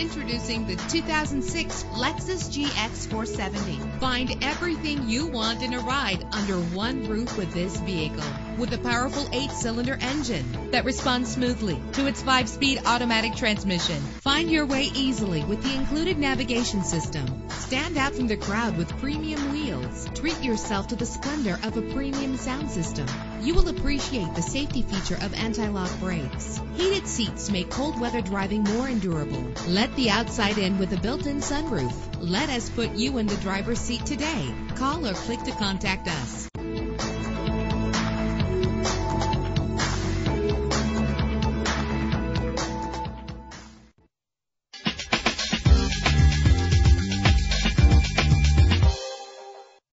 Introducing the 2006 Lexus GX 470. Find everything you want in a ride under one roof with this vehicle. With a powerful eight cylinder engine that responds smoothly to its five speed automatic transmission. Find your way easily with the included navigation system. Stand out from the crowd with premium wheels. Treat yourself to the splendor of a premium sound system. You will appreciate the safety feature of anti-lock brakes. Heated seats make cold weather driving more endurable. Let the outside in with a built-in sunroof. Let us put you in the driver's seat today. Call or click to contact us.